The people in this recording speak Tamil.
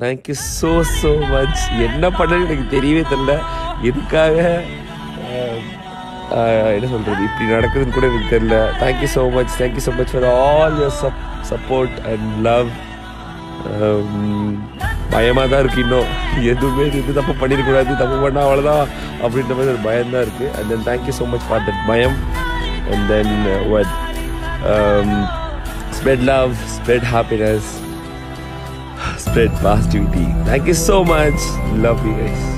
தேங்க்யூ ஸோ ஸோ மச் என்ன பண்ணு எனக்கு தெரியவே தெரில எதுக்காக என்ன சொல்கிறது இப்படி நடக்குதுன்னு கூட எனக்கு தெரில thank you so much thank you so much for all your sup support and love பயமாக தான் இருக்குது இன்னும். எதுவுமே இது தப்பு பண்ணிடக்கூடாது தப்பு பண்ணால் அவ்வளோதான் அப்படின்ற மாதிரி ஒரு பயம் தான் இருக்குது and then thank you so much for that பயம். And then what um, love love happiness spread fast positivity thank you so much. Love you guys